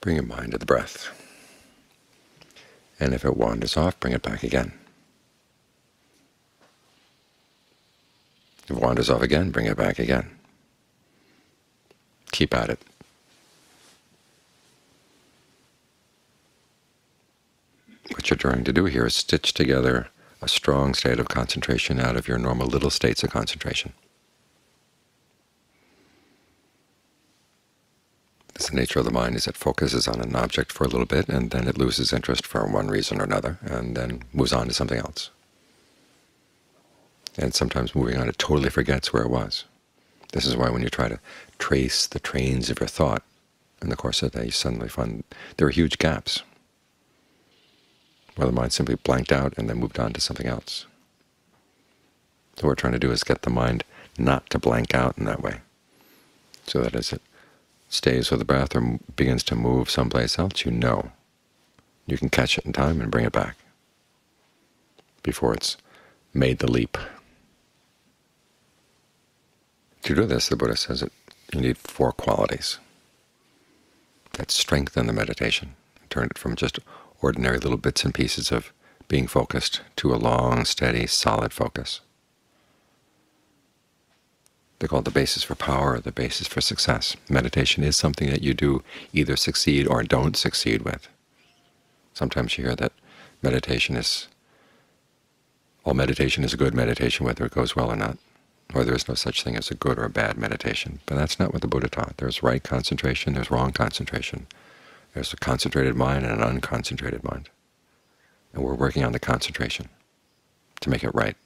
Bring your mind to the breath. And if it wanders off, bring it back again. If it wanders off again, bring it back again. Keep at it. What you're trying to do here is stitch together a strong state of concentration out of your normal little states of concentration. The nature of the mind is it focuses on an object for a little bit, and then it loses interest for one reason or another, and then moves on to something else. And sometimes moving on, it totally forgets where it was. This is why when you try to trace the trains of your thought in the course of the day, you suddenly find there are huge gaps where the mind simply blanked out and then moved on to something else. So what we're trying to do is get the mind not to blank out in that way, so that as it stays with the breath or begins to move someplace else, you know. You can catch it in time and bring it back before it's made the leap. To do this, the Buddha says that you need four qualities that strengthen the meditation, turn it from just ordinary little bits and pieces of being focused to a long, steady, solid focus. They're called the basis for power the basis for success. Meditation is something that you do either succeed or don't succeed with. Sometimes you hear that meditation is all meditation is a good meditation whether it goes well or not, or there is no such thing as a good or a bad meditation. But that's not what the Buddha taught. There's right concentration, there's wrong concentration. There's a concentrated mind and an unconcentrated mind. And we're working on the concentration to make it right.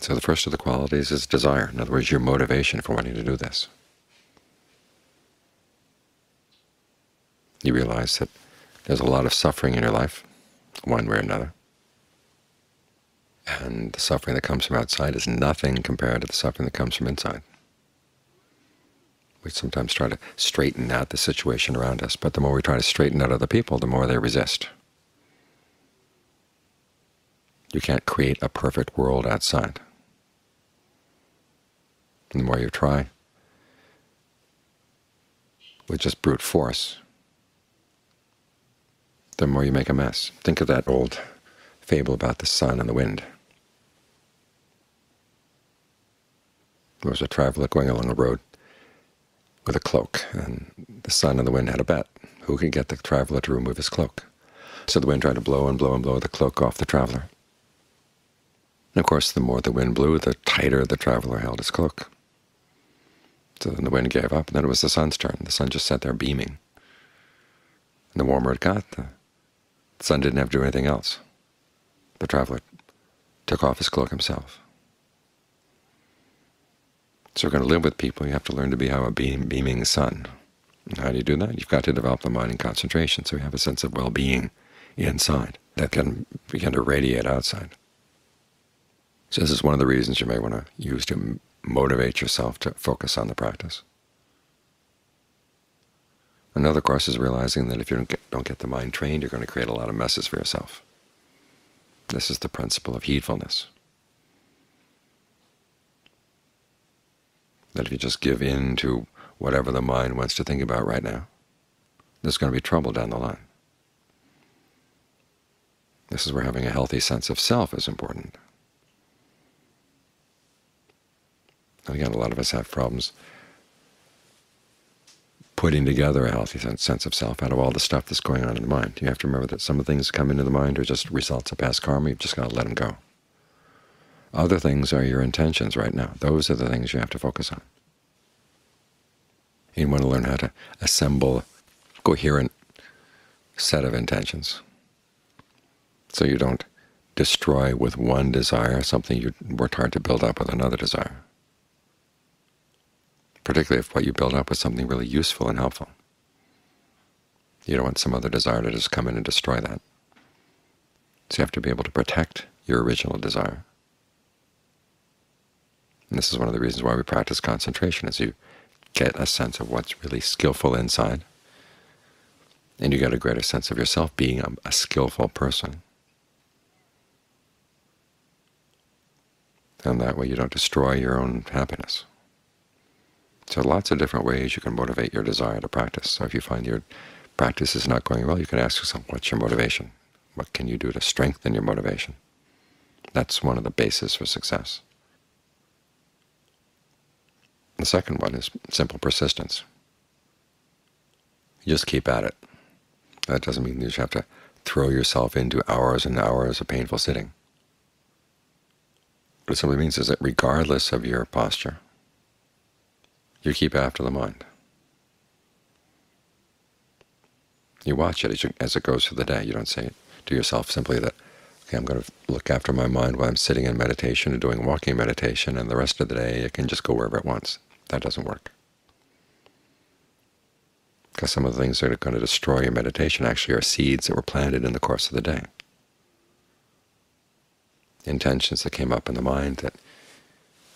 So the first of the qualities is desire. In other words, your motivation for wanting to do this. You realize that there's a lot of suffering in your life, one way or another. And the suffering that comes from outside is nothing compared to the suffering that comes from inside. We sometimes try to straighten out the situation around us, but the more we try to straighten out other people, the more they resist. You can't create a perfect world outside. The more you try with just brute force, the more you make a mess. Think of that old fable about the sun and the wind. There was a traveler going along a road with a cloak, and the sun and the wind had a bet who could get the traveler to remove his cloak. So the wind tried to blow and blow and blow the cloak off the traveler. And of course, the more the wind blew, the tighter the traveler held his cloak. So then uh, the wind gave up, and then it was the sun's turn. The sun just sat there beaming. And the warmer it got, the sun didn't have to do anything else. The traveler took off his cloak himself. So we're going to live with people. You have to learn to be how a beam, beaming sun. And how do you do that? You've got to develop the mind in concentration so you have a sense of well-being inside that can begin to radiate outside. So this is one of the reasons you may want to use to motivate yourself to focus on the practice. Another course is realizing that if you don't get, don't get the mind trained, you're going to create a lot of messes for yourself. This is the principle of heedfulness. That if you just give in to whatever the mind wants to think about right now, there's going to be trouble down the line. This is where having a healthy sense of self is important. And again, a lot of us have problems putting together a healthy sense of self out of all the stuff that's going on in the mind. You have to remember that some of the things that come into the mind are just results of past karma. You've just got to let them go. Other things are your intentions right now. Those are the things you have to focus on. You want to learn how to assemble a coherent set of intentions so you don't destroy with one desire something you worked hard to build up with another desire particularly if what you build up was something really useful and helpful. You don't want some other desire to just come in and destroy that. So you have to be able to protect your original desire. And this is one of the reasons why we practice concentration, is you get a sense of what's really skillful inside, and you get a greater sense of yourself being a, a skillful person. And that way you don't destroy your own happiness. So lots of different ways you can motivate your desire to practice. So if you find your practice is not going well, you can ask yourself, what's your motivation? What can you do to strengthen your motivation? That's one of the bases for success. The second one is simple persistence. You just keep at it. That doesn't mean you just have to throw yourself into hours and hours of painful sitting. What it simply means is that regardless of your posture, you keep after the mind. You watch it as, it goes through the day. You don't say to yourself simply that, okay, I'm going to look after my mind while I'm sitting in meditation and doing walking meditation, and the rest of the day it can just go wherever it wants. That doesn't work. Because some of the things that are going to destroy your meditation actually are seeds that were planted in the course of the day. Intentions that came up in the mind that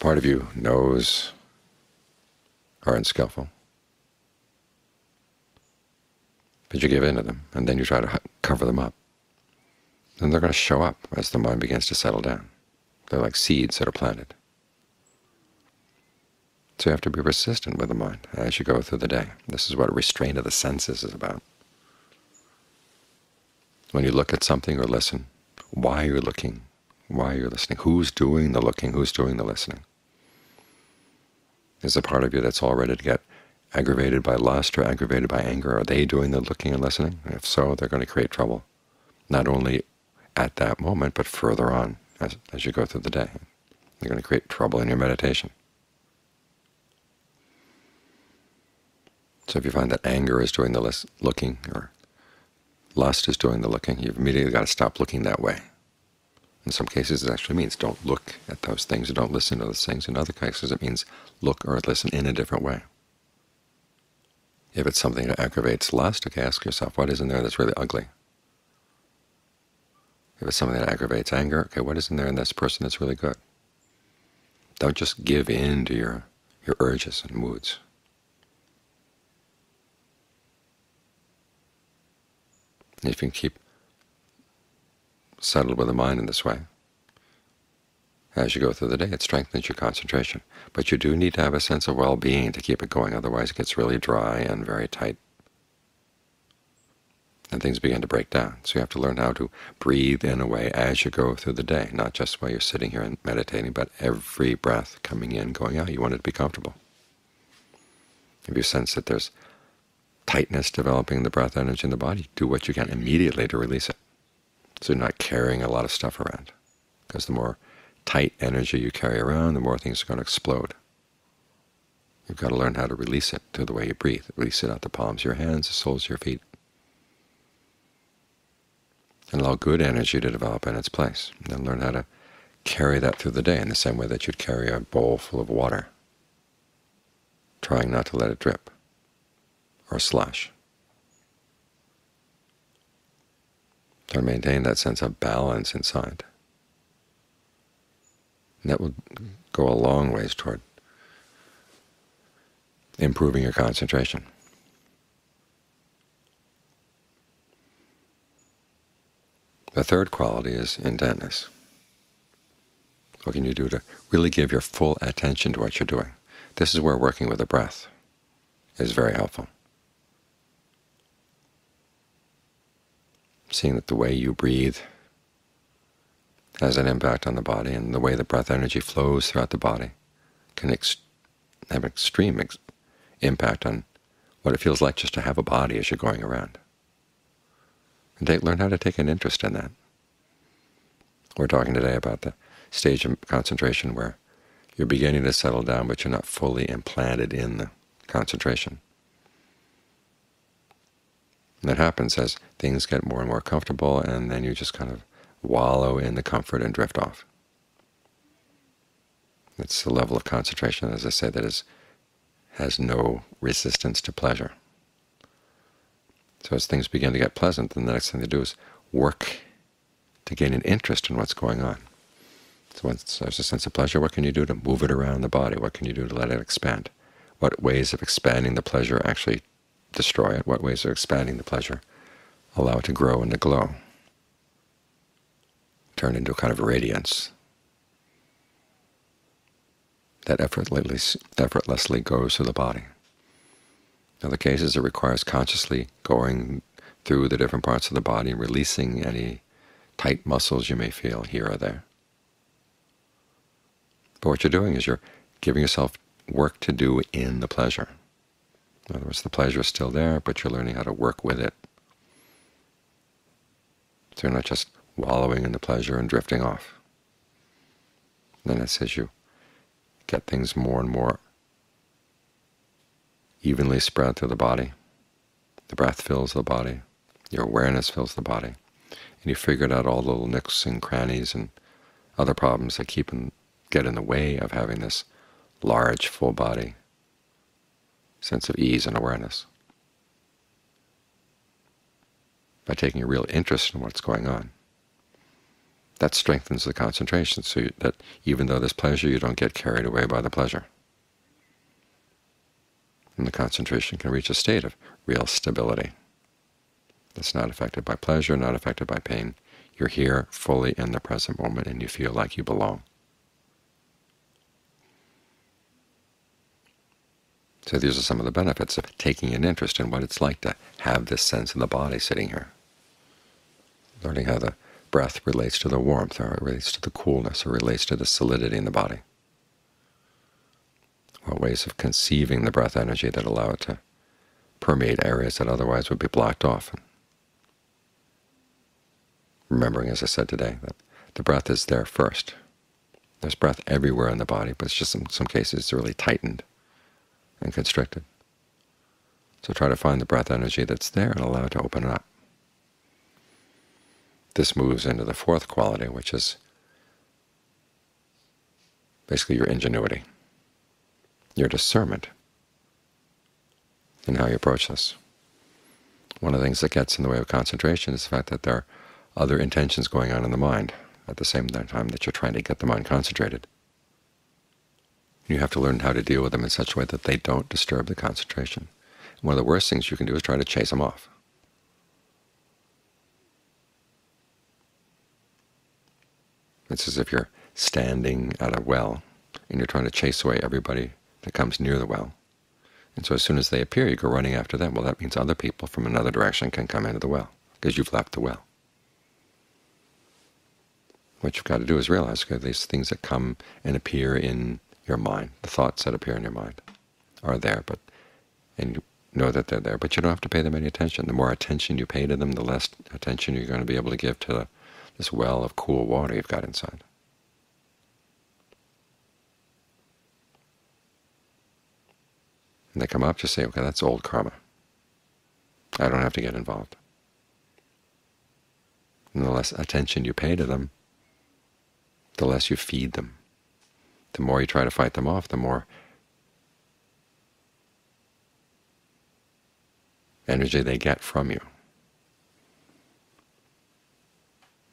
part of you knows are unskillful. But you give in to them, and then you try to cover them up. And they're going to show up as the mind begins to settle down. They're like seeds that are planted. So you have to be persistent with the mind as you go through the day. This is what restraint of the senses is about. When you look at something or listen, why you're looking, why you're listening, who's doing the looking, who's doing the listening. Is a part of you that's all ready to get aggravated by lust or aggravated by anger? Are they doing the looking and listening? If so, they're going to create trouble, not only at that moment, but further on as, as you go through the day. They're going to create trouble in your meditation. So if you find that anger is doing the looking or lust is doing the looking, you've immediately got to stop looking that way. In some cases it actually means don't look at those things or don't listen to those things. In other cases it means look or listen in a different way. If it's something that aggravates lust, okay, ask yourself, what is in there that's really ugly? If it's something that aggravates anger, okay, what is in there in this person that's really good? Don't just give in to your, your urges and moods. If you can keep settled with the mind in this way, as you go through the day, it strengthens your concentration. But you do need to have a sense of well-being to keep it going, otherwise it gets really dry and very tight. And things begin to break down. So you have to learn how to breathe in a way as you go through the day, not just while you're sitting here and meditating, but every breath coming in, going out. You want it to be comfortable. If you sense that there's tightness developing the breath energy in the body, do what you can immediately to release it. So you're not carrying a lot of stuff around, because the more tight energy you carry around, the more things are going to explode. You've got to learn how to release it through the way you breathe. Release it out the palms of your hands, the soles of your feet, and allow good energy to develop in its place. And then learn how to carry that through the day in the same way that you'd carry a bowl full of water, trying not to let it drip or slosh. To maintain that sense of balance inside. And that will go a long ways toward improving your concentration. The third quality is intentness. What can you do to really give your full attention to what you're doing? This is where working with the breath is very helpful. Seeing that the way you breathe has an impact on the body, and the way the breath energy flows throughout the body can ex have extreme ex impact on what it feels like just to have a body as you're going around. And take, learn how to take an interest in that. We're talking today about the stage of concentration where you're beginning to settle down, but you're not fully implanted in the concentration. And that happens as things get more and more comfortable, and then you just kind of wallow in the comfort and drift off. It's the level of concentration, as I say, that is has no resistance to pleasure. So as things begin to get pleasant, then the next thing to do is work to gain an interest in what's going on. So once there's a sense of pleasure, what can you do to move it around the body? What can you do to let it expand? What ways of expanding the pleasure actually destroy it? What ways of expanding the pleasure allow it to grow and to glow? turn into a kind of radiance. that effortlessly, effortlessly goes through the body. In other cases, it requires consciously going through the different parts of the body and releasing any tight muscles you may feel here or there. But what you're doing is you're giving yourself work to do in the pleasure. In other words, the pleasure is still there, but you're learning how to work with it. So you're not just wallowing in the pleasure and drifting off. then it says you get things more and more evenly spread through the body. The breath fills the body. Your awareness fills the body. And you figured out all the little nicks and crannies and other problems that keep and get in the way of having this large, full body sense of ease and awareness. By taking a real interest in what's going on. That strengthens the concentration so that even though there's pleasure, you don't get carried away by the pleasure. And the concentration can reach a state of real stability. That's not affected by pleasure, not affected by pain. You're here fully in the present moment, and you feel like you belong. So these are some of the benefits of taking an interest in what it's like to have this sense in the body sitting here. Learning how the breath relates to the warmth, or it relates to the coolness, or relates to the solidity in the body. Well, ways of conceiving the breath energy that allow it to permeate areas that otherwise would be blocked off. Remembering, as I said today, that the breath is there first. There's breath everywhere in the body, but it's just in some cases it's really tightened and constricted. So try to find the breath energy that's there and allow it to open up. This moves into the fourth quality, which is basically your ingenuity, your discernment in how you approach this. One of the things that gets in the way of concentration is the fact that there are other intentions going on in the mind at the same time that you're trying to get the mind concentrated. You have to learn how to deal with them in such a way that they don't disturb the concentration. One of the worst things you can do is try to chase them off. It's as if you're standing at a well and you're trying to chase away everybody that comes near the well. And so as soon as they appear, you go running after them. Well, that means other people from another direction can come into the well because you've left the well. What you've got to do is realize okay, these things that come and appear in your mind. The thoughts that appear in your mind are there, but and you know that they're there, but you don't have to pay them any attention. The more attention you pay to them, the less attention you're going to be able to give to this well of cool water you've got inside. And they come up, just say, okay, that's old karma. I don't have to get involved. And the less attention you pay to them, the less you feed them the more you try to fight them off, the more energy they get from you.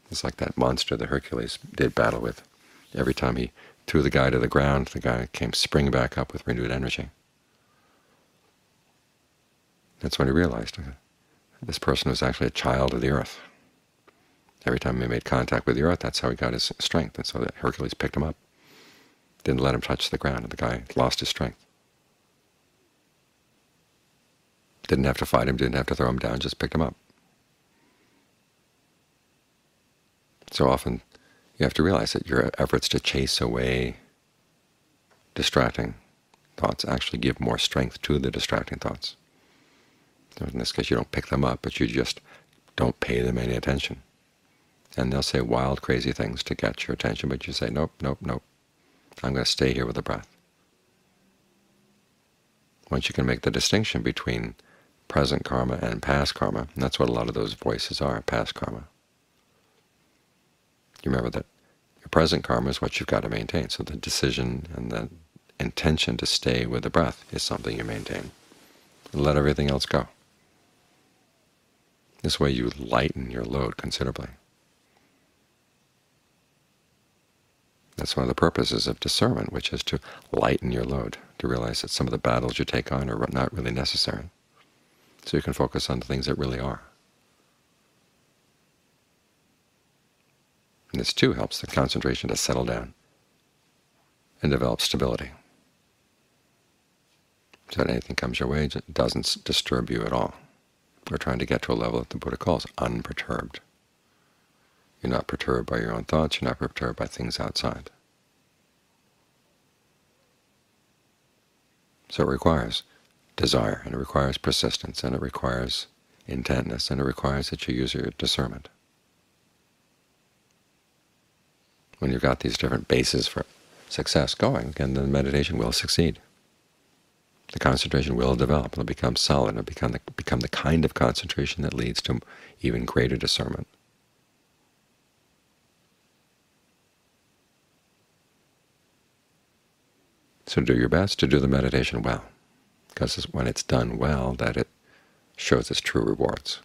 It's like that monster that Hercules did battle with. Every time he threw the guy to the ground, the guy came springing back up with renewed energy. That's when he realized this person was actually a child of the earth. Every time he made contact with the earth, that's how he got his strength, and so that Hercules picked him up didn't let him touch the ground, and the guy lost his strength. Didn't have to fight him, didn't have to throw him down, just picked him up. So often you have to realize that your efforts to chase away distracting thoughts actually give more strength to the distracting thoughts. So in this case, you don't pick them up, but you just don't pay them any attention. And they'll say wild, crazy things to get your attention, but you say, nope, nope, nope. I'm going to stay here with the breath. Once you can make the distinction between present karma and past karma, and that's what a lot of those voices are, past karma. You remember that your present karma is what you've got to maintain, so the decision and the intention to stay with the breath is something you maintain. Let everything else go. This way you lighten your load considerably. That's one of the purposes of discernment, which is to lighten your load, to realize that some of the battles you take on are not really necessary. So you can focus on the things that really are. And this too helps the concentration to settle down and develop stability. so that anything comes your way it doesn't disturb you at all. We're trying to get to a level that the Buddha calls unperturbed. You're not perturbed by your own thoughts. You're not perturbed by things outside. So it requires desire, and it requires persistence, and it requires intentness, and it requires that you use your discernment. When you've got these different bases for success going, then the meditation will succeed. The concentration will develop. It'll become solid. It'll become the, become the kind of concentration that leads to even greater discernment. So do your best to do the meditation well, because when it's done well, that it shows its true rewards.